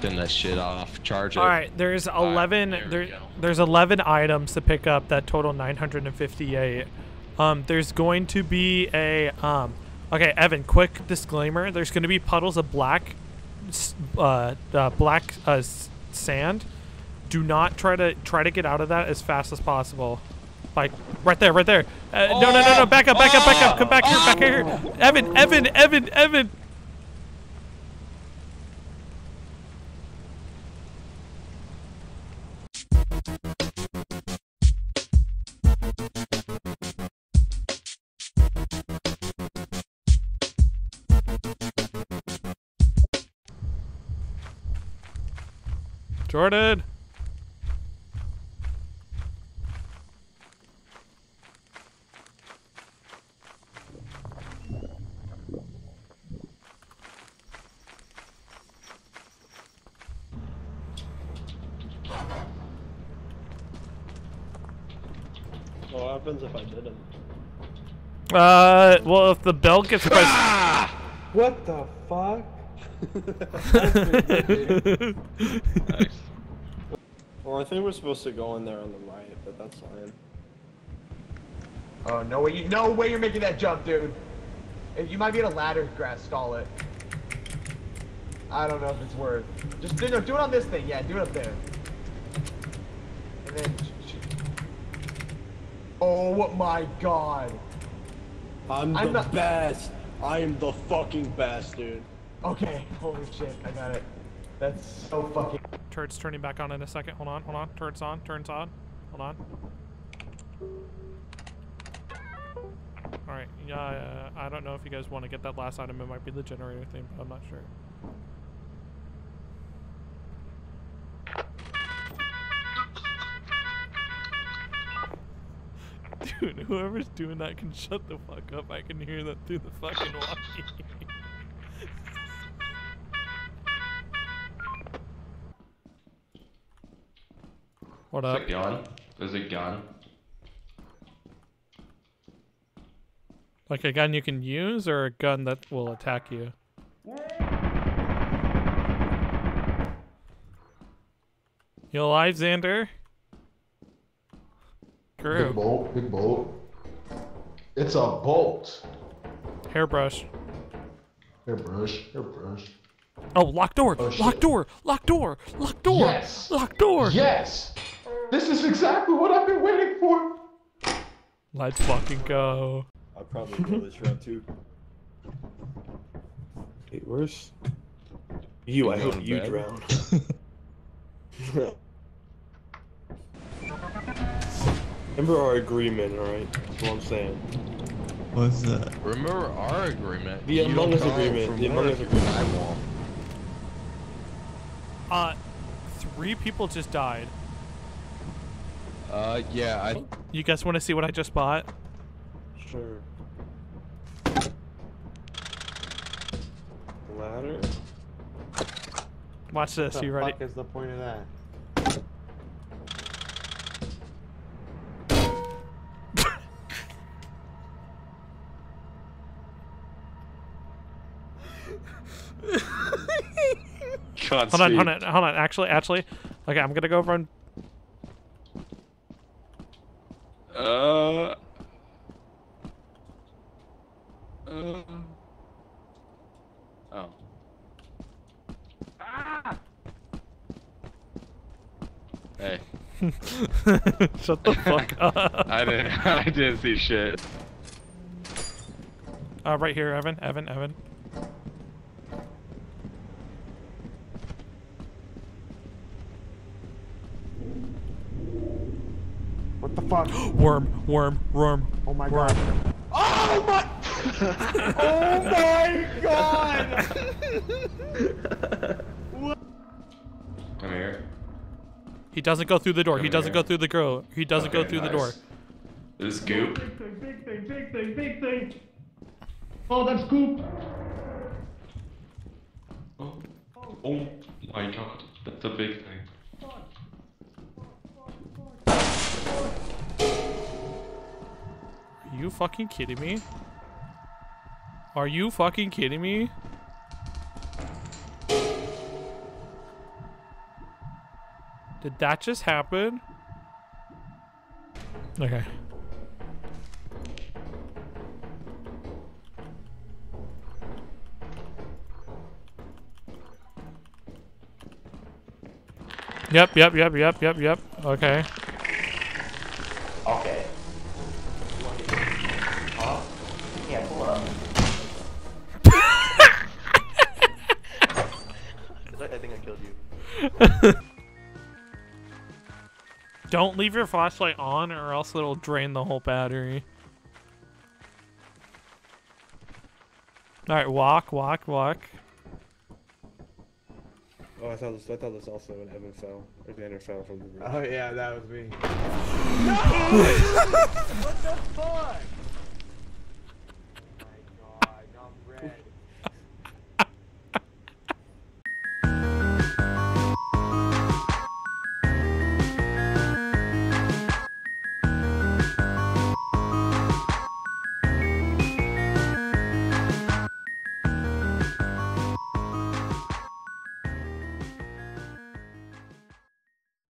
Turn that shit off. Charge it. All right, there's All right, 11 there there, there's 11 items to pick up that total 958. Um there's going to be a um Okay, Evan, quick disclaimer. There's going to be puddles of black uh, uh black uh, sand. Do not try to try to get out of that as fast as possible. Like right there, right there. Uh, No, no, no, no. Back up, back up, back up. Come back here, back here. Evan, Evan, Evan, Evan. Jordan. What happens if I didn't? Uh, well, if the bell gets pressed. What the fuck? Nice. Well, I think we're supposed to go in there on the right, but that's fine. Oh no way! You, no way you're making that jump, dude. Eh, you might be at a ladder, grass stall it. I don't know if it's worth. Just do, no, do it on this thing. Yeah, do it up there. And then. sh- sh- Oh my god. I'm, I'm the not- best. I am the fucking best, dude. Okay. Holy shit! I got it. That's so fucking. Turret's turning back on in a second. Hold on, hold on. Turret's on, turns on. Hold on. Alright, yeah, uh, I don't know if you guys want to get that last item. It might be the generator thing, but I'm not sure. Dude, whoever's doing that can shut the fuck up. I can hear that through the fucking walkie. what There's a gun. There's a gun. Like a gun you can use or a gun that will attack you? You alive, Xander? Big bolt, big bolt. It's a bolt. Hairbrush. Hairbrush, hairbrush. Oh, lock door! Oh, lock shit. door! Lock door! Lock door! Yes. Lock door! Yes! This is exactly what I've been waiting for. Let's fucking go. I'll probably go this round too. Wait, where's you? I hope you bed? drown. Remember our agreement, alright? That's what I'm saying. What's that? Remember our agreement. The You Among Us agreement, the Among Us agreement. I won't. Uh, three people just died. Uh, yeah, I. You guys want to see what I just bought? Sure. Ladder? Watch this. You ready? is the point of that? Hold on, hold on, hold on. Actually, actually, okay. I'm gonna go run. Uh. Uh. Oh. Ah! Hey, Shut the fuck up. I didn't. I didn't see shit. Uh, right here, Evan. Evan. Evan. What the fuck? Worm. Worm. Worm. Oh my worm. god. Oh my! oh my god! Come here. He doesn't go through the door. He doesn't here. go through the girl. He doesn't go Okay, through the door. This goop. Big thing, big thing, big thing, big thing. Oh, that's Goop. Oh. oh my god, that's a big thing. You fucking kidding me? Are you fucking kidding me? Did that just happen? Okay. Yep, yep, yep, yep, yep, yep. Okay. Okay. Don't leave your flashlight on or else it'll drain the whole battery. Alright, walk, walk, walk. Oh, I thought this. I thought this also when Evan fell. Or Xander fell from the roof. Oh yeah, that was me. what the fuck?